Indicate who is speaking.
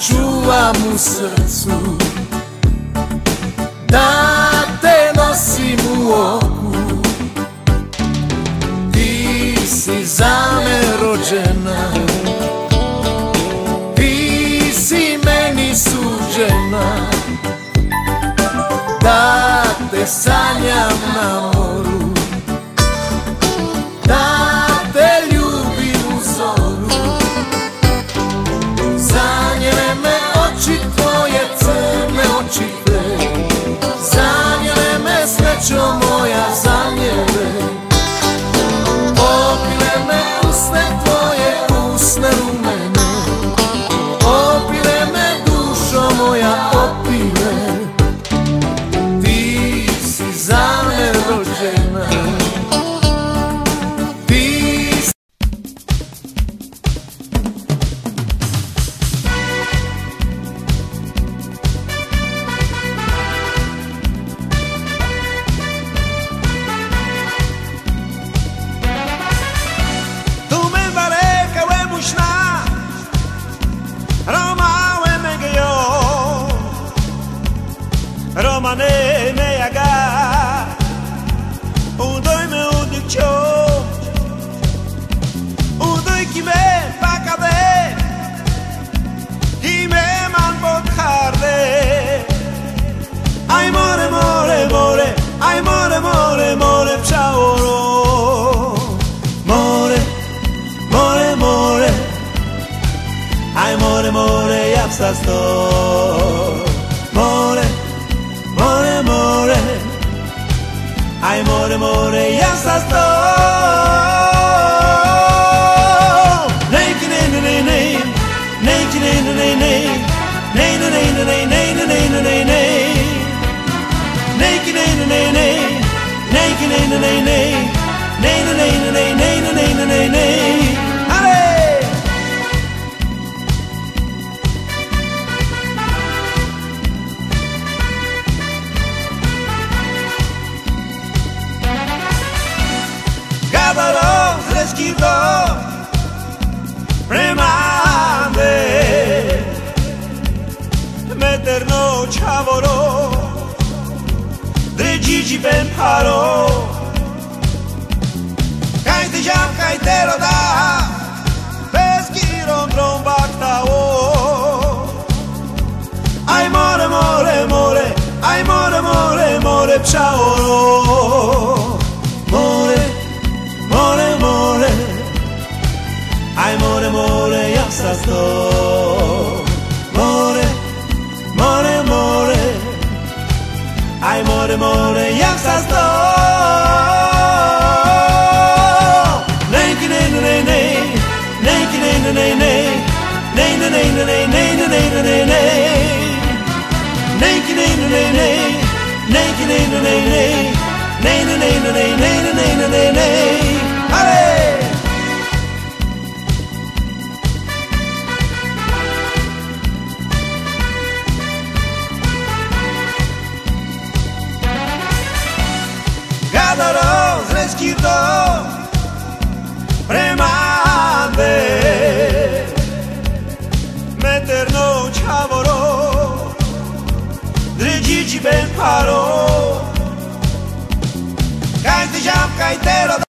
Speaker 1: čuvam u srcu. Da romane neaga Udoj me udik čo Udoj ki me pakade Ime man potkarde Aj more more more. Aj more more more pšaoro More more more. Aj more more ja psa amore, ya estás todo. eterno ciavorò Dre Gigi ben parò Kajte ja kajte roda da giron dron bakta o. Aj more more more Aj more more more pšaoro More more more Aj more more ja sa stoj more yam sas do Nei ki nei nei nei Nei ki nei nei nei Nei nei nei nei nei nei nei nei nei Nei ki nei nei nei Nei ki nei nei nei Nei nei nei nei nei nei nei nei Meterno ciavoro Drăgici ben paro. Cai de jam, cai de